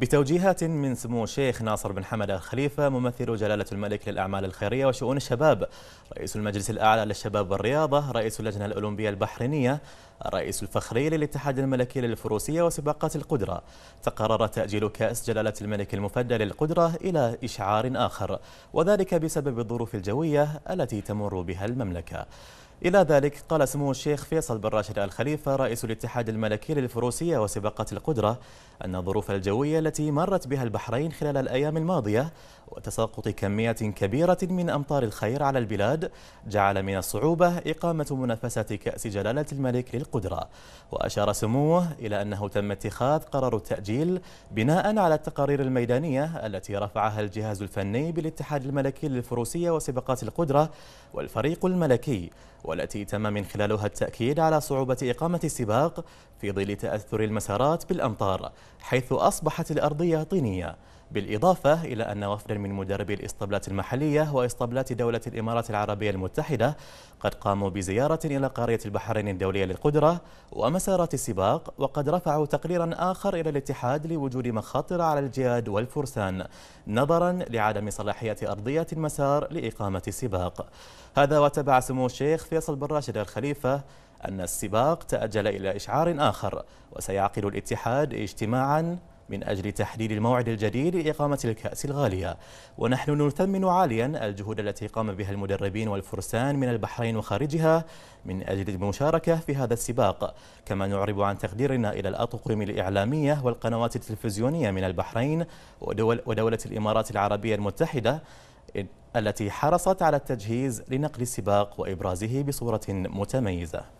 بتوجيهات من سمو الشيخ ناصر بن حمد الخليفة ممثل جلالة الملك للأعمال الخيرية وشؤون الشباب. رئيس المجلس الأعلى للشباب والرياضة رئيس اللجنة الأولمبية البحرينية الرئيس الفخري للاتحاد الملكي للفروسية وسباقات القدرة. تقرر تأجيل كأس جلالة الملك المفدى للقدرة إلى إشعار آخر وذلك بسبب الظروف الجوية التي تمر بها المملكة. إلى ذلك قال سمو الشيخ فيصل بن راشد الخليفة رئيس الاتحاد الملكي للفروسية وسباقات القدرة أن الظروف الجوية التي مرت بها البحرين خلال الأيام الماضية وتساقط كميات كبيرة من أمطار الخير على البلاد جعل من الصعوبة إقامة منافسة كأس جلالة الملك للقدرة. وأشار سموه إلى أنه تم اتخاذ قرار التأجيل بناء على التقارير الميدانية التي رفعها الجهاز الفني بالاتحاد الملكي للفروسية وسباقات القدرة والفريق الملكي. والتي تم من خلالها التأكيد على صعوبة إقامة السباق في ظل تأثر المسارات بالأمطار حيث أصبحت الأرضية طينية. بالإضافة إلى أن وفدا من مدربي الإسطبلات المحلية وإسطبلات دولة الإمارات العربية المتحدة قد قاموا بزيارة إلى قرية البحرين الدولية للقدرة ومسارات السباق وقد رفعوا تقريرا آخر إلى الاتحاد لوجود مخاطر على الجياد والفرسان نظرا لعدم صلاحية أرضية المسار لإقامة السباق. هذا وتبع سمو الشيخ فيصل بن راشد الخليفة أن السباق تأجل إلى إشعار آخر وسيعقد الاتحاد اجتماعا من أجل تحديد الموعد الجديد لإقامة الكأس الغالية. ونحن نثمن عاليا الجهود التي قام بها المدربين والفرسان من البحرين وخارجها من أجل المشاركة في هذا السباق. كما نعرب عن تقديرنا إلى الأطقم الإعلامية والقنوات التلفزيونية من البحرين ودول ودولة الإمارات العربية المتحدة التي حرصت على التجهيز لنقل السباق وإبرازه بصورة متميزة.